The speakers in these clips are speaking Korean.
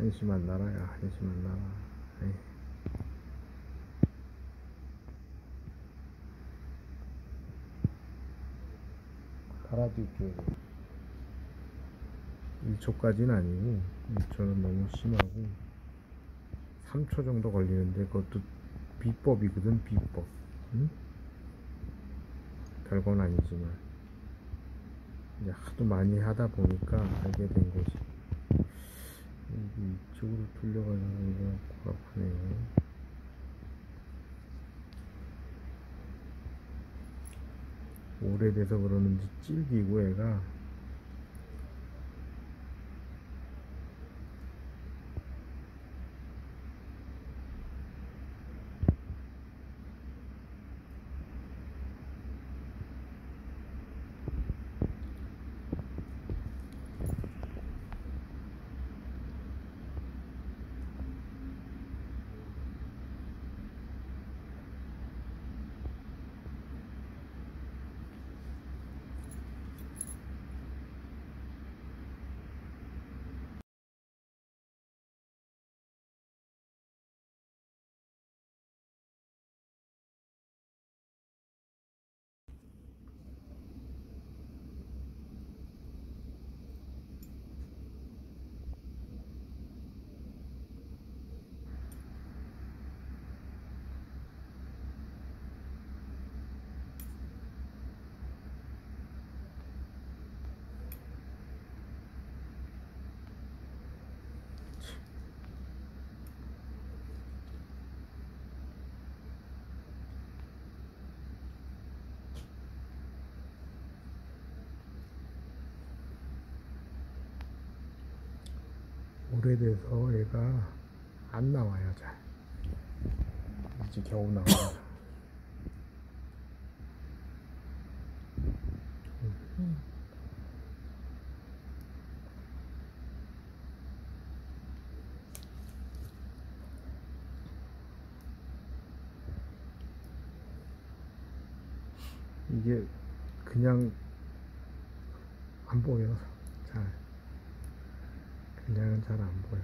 한심한 나라 야 한심한 나라. 에이. 달아줄게 1초까지는 아니고 1초는 너무 심하고 3초 정도 걸리는데 그것도 비법이거든 비법. 응? 별건 아니지만. 이제 하도 많이 하다 보니까 알게 된 거지 여기 이쪽으로 돌려가는 거 아프네요 오래돼서 그러는지 찔기고 애가 오래돼서 얘가 안 나와요 잘. 이제 겨우 나와요. 이게 그냥 안 보여 잘 그냥은 잘 안 보여.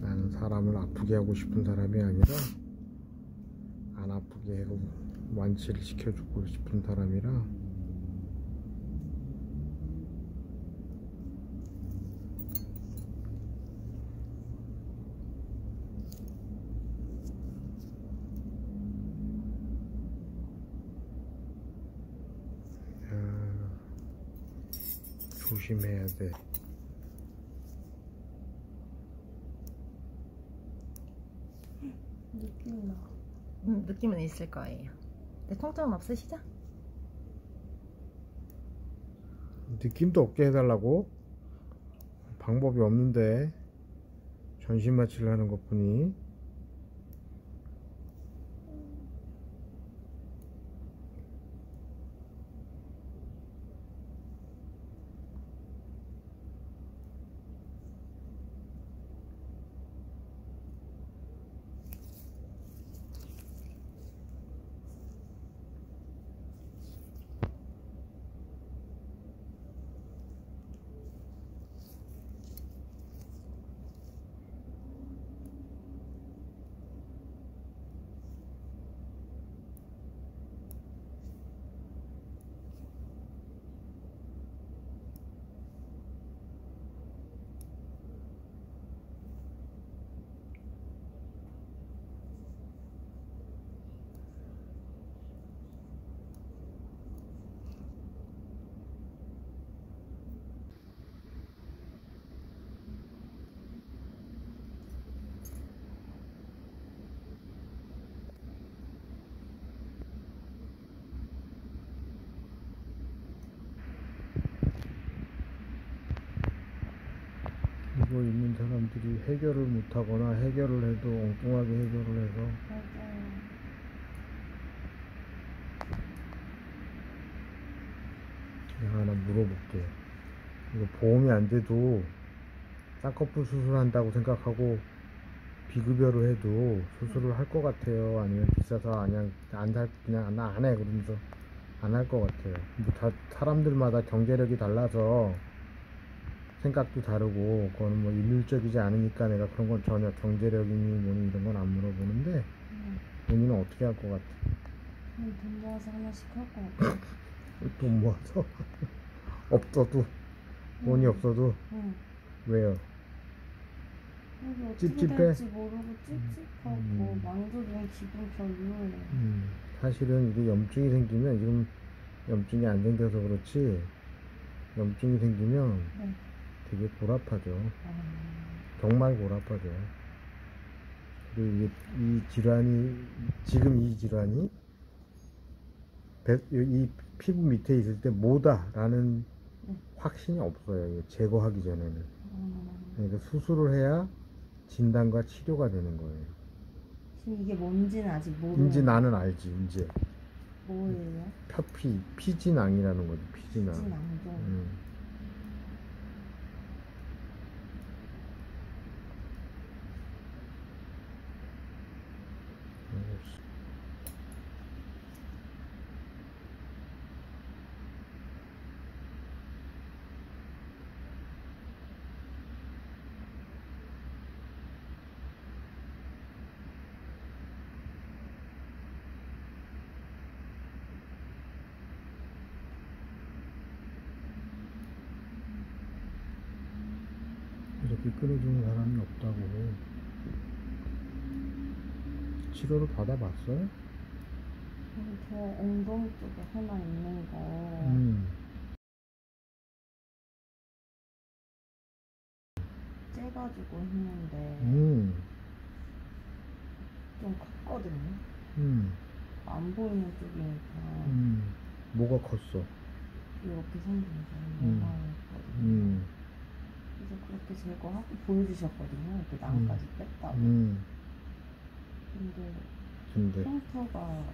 나는 사람을 아프게 하고 싶은 사람이 아니라 안 아프게 해고 완치를 시켜주고 싶은 사람이라 야, 조심해야 돼. 느낌 나. 음, 느낌은 있을 거예요. 근데 통증은 없으시죠? 느낌도 없게 해달라고 방법이 없는데 전신 마취를 하는 것 뿐이 이거 있는 사람들이 해결을 못하거나 해결을 해도 엉뚱하게 해결을 해서 맞아요. 내가 하나 물어볼게. 이거 보험이 안 돼도 쌍꺼풀 수술한다고 생각하고 비급여로 해도 수술을 할 것 같아요. 아니면 비싸서 그냥 안살 그냥 나 안 해 그러면서 안 할 것 같아요. 뭐다 사람들마다 경제력이 달라서 생각도 다르고 그거는 뭐 일률적이지 않으니까 내가 그런 건 전혀 경제력이니 뭐니 이런 건 안 물어보는데 응. 본인은 어떻게 할 것 같아? 그냥 돈 모아서 하나씩 할 것 같아. 돈 모아서 없어도 돈이 응. 없어도 응. 왜요? 찝찝해? 될지 모르고 찝찝하고 음. 만져주면 기분 별로예요. 음, 사실은 이게 염증이 생기면 지금 염증이 안 생겨서 그렇지 염증이 생기면 네. 되게 골아파죠. 아, 정말 골아파죠. 그리고 이게 이 질환이 지금 이 질환이 배- 이 피부 밑에 있을 때 뭐다라는 네. 확신이 없어요. 제거하기 전에는. 아, 그러니까 수술을 해야 진단과 치료가 되는 거예요. 지금 이게 뭔지는 아직 모르는 이제 나는 알지. 이제 뭐예요? 표피 피진낭이라는 거지. 피진낭. 피진낭도 음. 아이씨. 이렇게 끊어주는 사람이 없다고 치료를 받아봤어요? 저 엉덩이 쪽에 하나 있는 거 음. 째가지고 했는데 음. 좀 컸거든요. 음. 안 보이는 쪽이니까 음. 뭐가 컸어? 이렇게 생긴 게 음. 음. 그래서 그렇게 제거하고 보여주셨거든요. 이렇게 나뭇가지 뺐다고. 음. 근데 근데 흉터가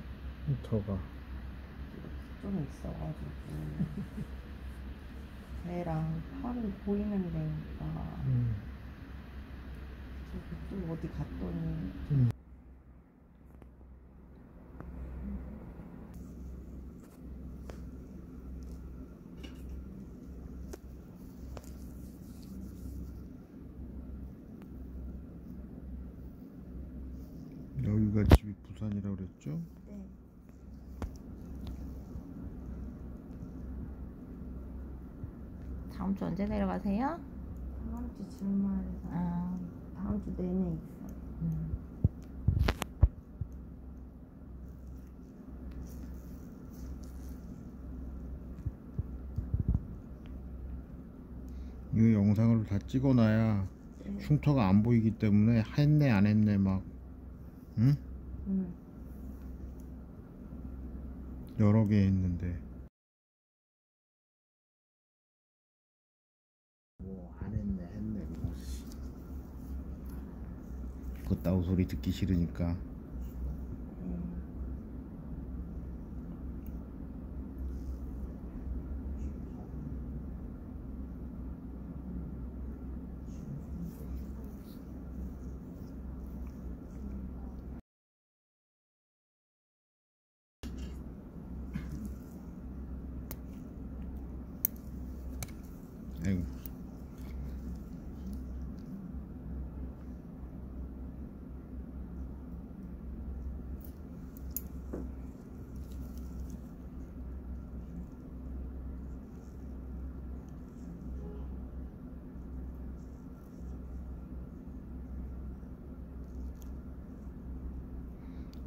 흉터가 이렇게 좀 있어가지고 배랑 팔은 보이는 데니까 음. 저기 또 어디 갔더니 음. 여기가 집이 부산이라고 그랬죠? 네. 다음 주 언제 내려가세요? 다음 주 주말에서 아, 다음 주 내내 있어요. 음. 이 영상을 다 찍어놔야 네. 흉터가 안 보이기 때문에 했네 안 했네 막 응? 음. 여러 개 했는데 뭐 안 했네 했네 뭐 씨. 그따구 소리 듣기 싫으니까 네. 아이고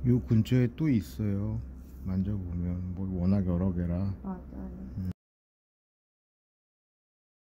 요 근처에 또 있어요 만져보면 뭐 워낙 여러 개라 맞아요. 음.